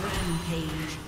Rampage.